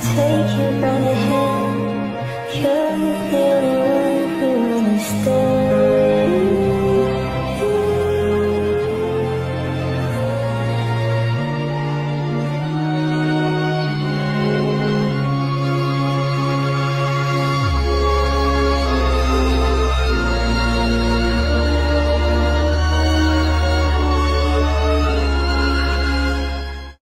take you by the hand. You're the